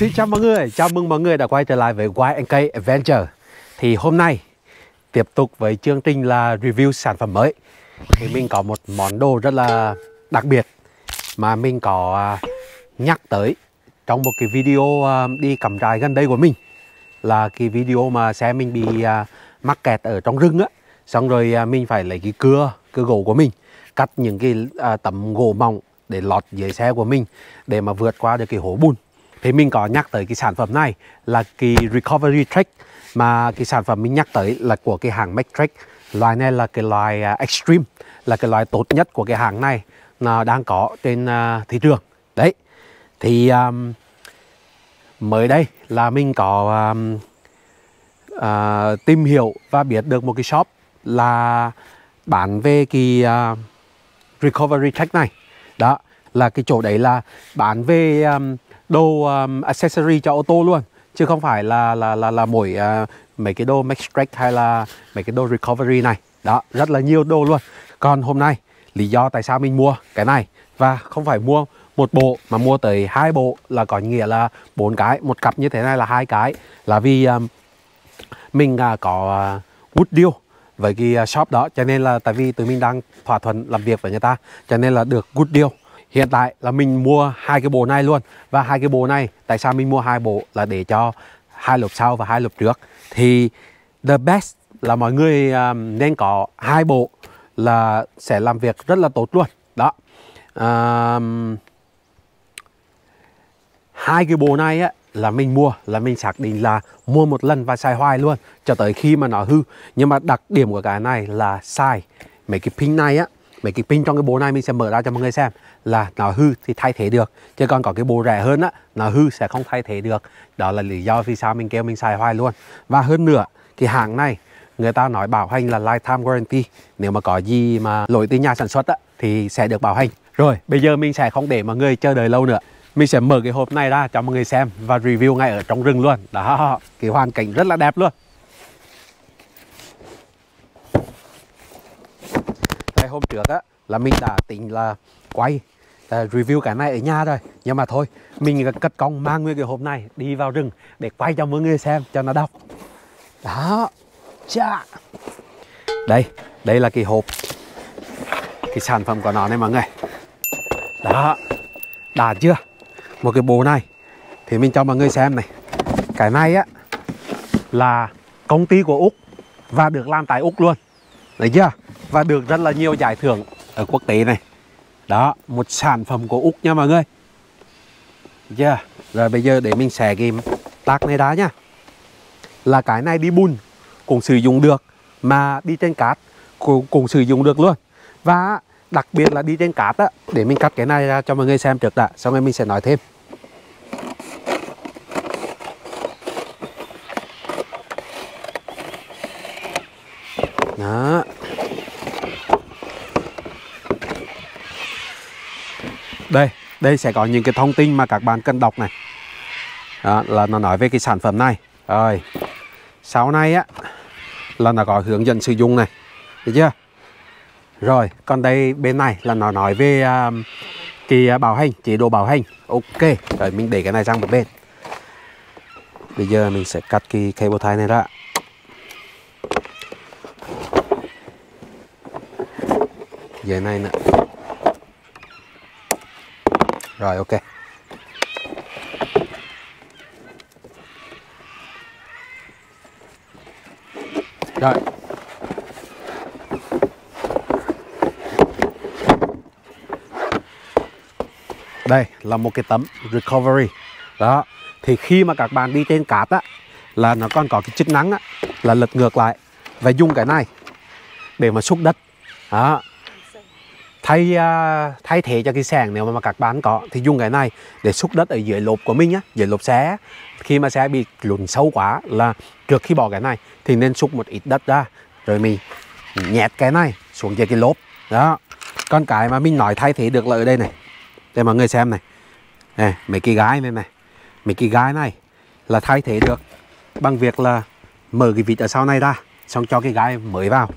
Xin chào mọi người, chào mừng mọi người đã quay trở lại với YNK Adventure. Thì hôm nay tiếp tục với chương trình là review sản phẩm mới. Thì mình có một món đồ rất là đặc biệt Mà mình có à, nhắc tới trong một cái video à, đi cắm trại gần đây của mình. Là cái video mà xe mình bị à, mắc kẹt ở trong rừng á. Xong rồi mình phải lấy cái cưa, cưa gỗ của mình Cắt những cái tấm gỗ mỏng để lọt dưới xe của mình Để mà vượt qua được cái hố bùn thì mình có nhắc tới cái sản phẩm này là cái recovery track mà cái sản phẩm mình nhắc tới là của cái hàng Matrix. Loại này là cái loại uh, à, extreme là cái loại tốt nhất của cái hàng này. Nó đang có trên uh, thị trường. Đấy. Thì um, mới đây là mình có um, uh, tìm hiểu và biết được một cái shop là bán về cái uh, recovery track này. Đó là cái chỗ đấy là bán về um, đồ um, accessory cho ô tô luôn chứ không phải là là là là mỗi uh, mấy cái đồ Maxtrack hay là mấy cái đồ recovery này. Đó rất là nhiều đồ luôn. Còn hôm nay lý do tại sao mình mua cái này và không phải mua một bộ mà mua tới hai bộ là có nghĩa là bốn cái. Một cặp như thế này là hai cái. Là vì um, mình uh, có uh, good deal với cái shop đó cho nên là tại vì tụi mình đang thỏa thuận làm việc với người ta cho nên là được good deal hiện tại là mình mua hai cái bộ này luôn. Và hai cái bộ này tại sao mình mua hai bộ? Là để cho hai lốp sau và hai lốp trước. Thì the best là mọi người um, nên có hai bộ là sẽ làm việc rất là tốt luôn. Đó. Um, hai cái bộ này á là mình mua là mình xác định là mua một lần và xài hoài luôn cho tới khi mà nó hư. Nhưng mà đặc điểm của cái này là xài mấy cái pin này á mấy cái pin trong cái bộ này mình sẽ mở ra cho mọi người xem là nó hư thì thay thế được. Chứ còn có cái bộ rẻ hơn á, nó hư sẽ không thay thế được. Đó là lý do vì sao mình kêu mình xài hoài luôn. Và hơn nữa, cái hàng này, người ta nói bảo hành là lifetime warranty. Nếu mà có gì mà lỗi từ nhà sản xuất á, thì sẽ được bảo hành. Rồi, bây giờ mình sẽ không để mọi người chờ đợi lâu nữa. Mình sẽ mở cái hộp này ra cho mọi người xem và review ngay ở trong rừng luôn. Đó, cái hoàn cảnh rất là đẹp luôn. Hôm trước á là mình đã tính là quay uh, review cái này ở nhà rồi. Nhưng mà thôi mình cất công mang nguyên cái hộp này đi vào rừng để quay cho mọi người xem cho nó đọc. Đó chà. Đây đây là cái hộp cái sản phẩm của nó này mọi người. Đó đã chưa? Một cái bộ này thì mình cho mọi người xem này. Cái này á là công ty của úc và được làm tại úc luôn đấy chưa? Và được rất là nhiều giải thưởng ở quốc tế này. Đó một sản phẩm của úc nha mọi người. Chưa? Rồi bây giờ để mình xẻ cái tác này đá nhá là cái này đi bùn cũng sử dụng được mà đi trên cát cũng, cũng sử dụng được luôn. Và đặc biệt là đi trên cát á để mình cắt cái này ra cho mọi người xem trước đã xong rồi mình sẽ nói thêm. Đây đây sẽ có những cái thông tin mà các bạn cần đọc này. Đó, là nó nói về cái sản phẩm này. Rồi sau này á là nó có hướng dẫn sử dụng này. Được chưa? Rồi còn đây bên này là nó nói về uh, cái bảo hành chế độ bảo hành. Ok rồi mình để cái này sang một bên. Bây giờ mình sẽ cắt cái cable tie này ra. Dưới này nữa rồi, ok. Rồi. Đây là một cái tấm recovery. Đó. Thì khi mà các bạn đi trên cát á, là nó còn có cái chức năng á, là lật ngược lại và dùng cái này để mà xúc đất. Đó thay uh, thay thế cho cái sàng nếu mà các bạn có thì dùng cái này để xúc đất ở dưới lốp của mình á dưới lốp xe khi mà xe bị lún sâu quá là trước khi bỏ cái này thì nên xúc một ít đất ra rồi mình nhét cái này xuống dưới cái lốp. Đó. Còn cái mà mình nói thay thế được là ở đây này. Để mọi người xem này. Này mấy cái gái này này. Mấy cái gái này là thay thế được bằng việc là mở cái vịt ở sau này ra xong cho cái gái mới vào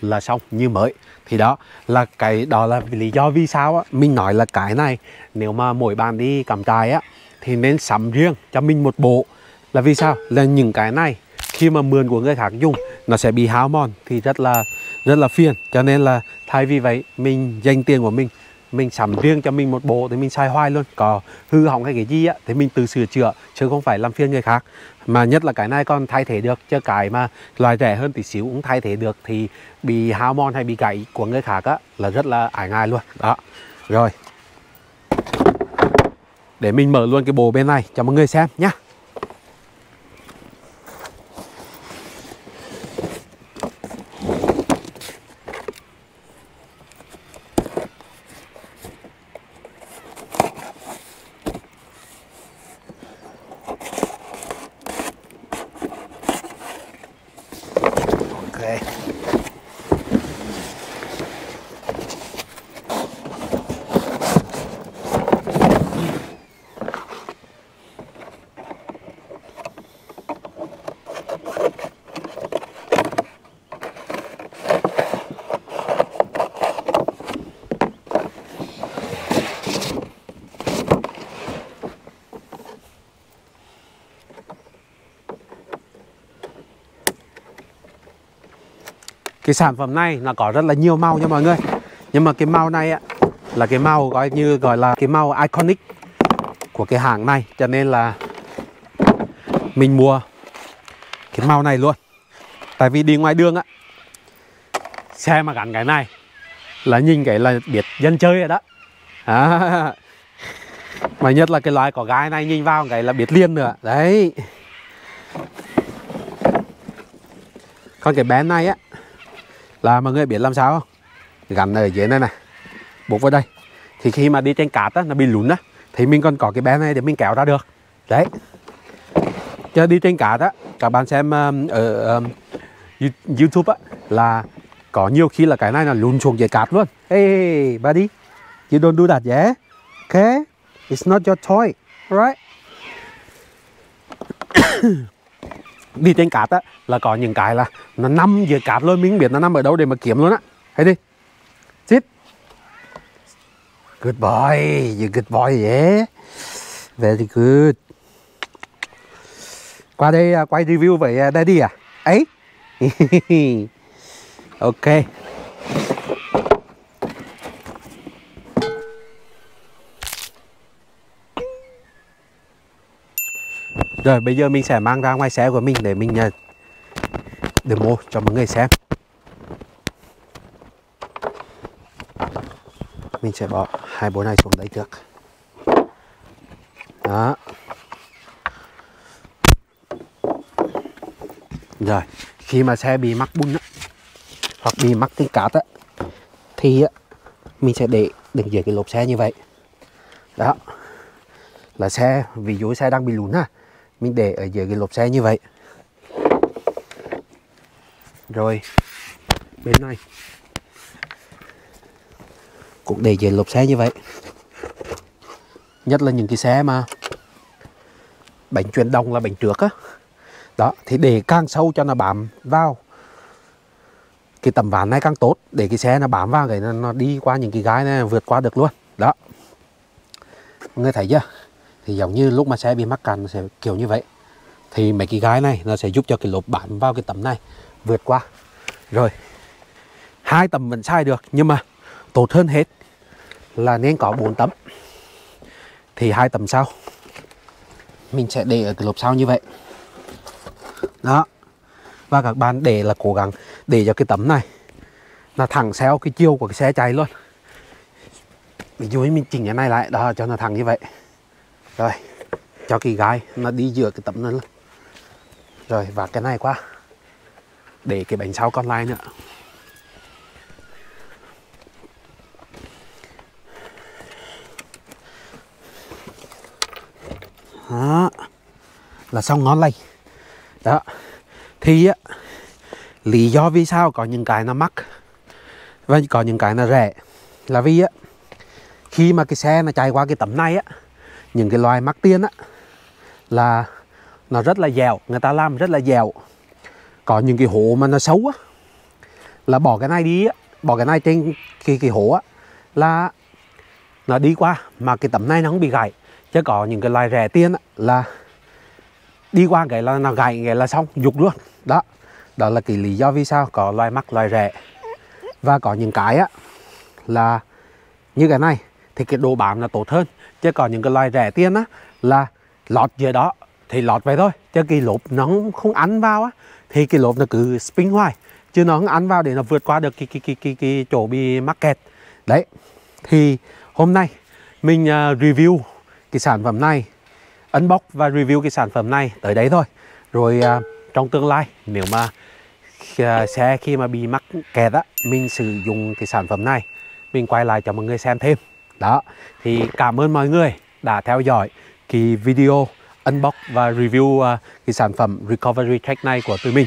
là xong như mới thì đó, là cái, đó là lý do vì sao á. Mình nói là cái này, nếu mà mỗi bạn đi cắm trại á, thì nên sắm riêng cho mình một bộ. Là vì sao? Là những cái này, khi mà mượn của người khác dùng, nó sẽ bị hao mòn. Thì rất là rất là phiền. Cho nên là thay vì vậy, mình dành tiền của mình mình sắm riêng cho mình một bộ thì mình xài hoài luôn. Có hư hỏng hay cái gì á, thì mình tự sửa chữa, chứ không phải làm phiền người khác. Mà nhất là cái này còn thay thế được, chứ cái mà loại rẻ hơn tí xíu cũng thay thế được thì bị hao mòn hay bị gãy của người khác á, là rất là ải ngại luôn. Đó. Rồi. Để mình mở luôn cái bộ bên này cho mọi người xem nhá. Cái sản phẩm này nó có rất là nhiều màu nha mọi người. Nhưng mà cái màu này á là cái màu gọi như gọi là cái màu iconic của cái hàng này. Cho nên là mình mua cái màu này luôn. Tại vì đi ngoài đường á xe mà gắn cái này là nhìn cái là biết dân chơi rồi đó. À, mà nhất là cái loại có gái này nhìn vào cái là biết liền nữa. Đấy. Còn cái bé này á là mọi người biết làm sao không? Gắn ở dưới này này buộc vào đây. Thì khi mà đi trên cát á nó bị lún á thì mình còn có cái bé này để mình kéo ra được. Đấy. Cho đi trên cát á các bạn xem um, ở um, YouTube á là có nhiều khi là cái này là lún xuống dưới cát luôn. Hey buddy you don't do that yeah. Okay? It's not your toy. Right đi trên cát á, là có những cái là nó nằm dưới cát luôn mình, biết nó nằm ở đâu để mà kiếm luôn á. Thấy đi. Sit good boy, you good boy, yeah. Very good. Qua đây à, quay review với à, daddy à? Ấy. Ok. Rồi bây giờ mình sẽ mang ra ngoài xe của mình để mình à, uh, demo cho mọi người xem. Mình sẽ bỏ hai bộ này xuống đây trước. Đó. Rồi khi mà xe bị mắc bùn á hoặc bị mắc tiếng cát á thì á, mình sẽ để đừng dưới cái lốp xe như vậy. Đó. Là xe ví dụ xe đang bị lún ha mình để ở dưới cái lốp xe như vậy. Rồi bên này. Cũng để dưới lốp xe như vậy. Nhất là những cái xe mà bánh chuyển động là bánh trước á. Đó thì để càng sâu cho nó bám vào cái tầm ván này càng tốt để cái xe nó bám vào cái nó, nó đi qua những cái gái này vượt qua được luôn. Đó. Người thấy chưa? Thì giống như lúc mà xe bị mắc cạn sẽ kiểu như vậy. Thì mấy cái gái này nó sẽ giúp cho cái lốp bám vào cái tấm này vượt qua. Rồi, hai tấm vẫn sai được, nhưng mà tốt hơn hết là nên có bốn tấm. Thì hai tấm sau. Mình sẽ để ở cái lốp sau như vậy. Đó. Và các bạn để là cố gắng để cho cái tấm này là thẳng theo cái chiều của cái xe chạy luôn. Ví dụ mình chỉnh cái này lại, đó, cho nó thẳng như vậy rồi, cho cái gai, nó đi giữa cái tấm này rồi, và cái này qua. Để cái bánh sau còn lại nữa. Đó, là xong ngon lành. Đó, thì á, lý do vì sao có những cái nó mắc và có những cái nó rẻ là vì á, khi mà cái xe nó chạy qua cái tấm này á những cái loài mắc tiên á là nó rất là dẻo người ta làm rất là dẻo. Có những cái hố mà nó xấu á là bỏ cái này đi á bỏ cái này trên cái cái hố á là nó đi qua mà cái tấm này nó không bị gãy. Chứ có những cái loài rẻ tiền á, là đi qua cái là nó gãy cái là xong dục luôn. Đó đó là cái lý do vì sao có loài mắc loài rẻ. Và có những cái á là như cái này thì cái độ bám là tốt hơn chứ còn những cái loài rẻ tiền á là lọt dưới đó thì lọt vậy thôi. Chứ cái lốp nó không, không ăn vào á thì cái lốp nó cứ spin hoài. Chứ nó không ăn vào để nó vượt qua được cái cái cái cái, cái chỗ bị mắc kẹt. Đấy thì hôm nay mình uh, review cái sản phẩm này unbox và review cái sản phẩm này tới đấy thôi. Rồi uh, trong tương lai nếu mà uh, xe khi mà bị mắc kẹt á mình sử dụng cái sản phẩm này. Mình quay lại cho mọi người xem thêm đó thì cảm ơn mọi người đã theo dõi cái video unbox và review uh, cái sản phẩm recovery Tech này của tụi mình.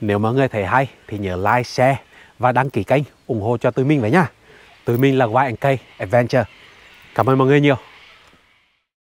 Nếu mọi người thấy hay thì nhớ like share và đăng ký kênh ủng hộ cho tụi mình với nha. Tụi mình là YNK Adventure. Cảm ơn mọi người nhiều.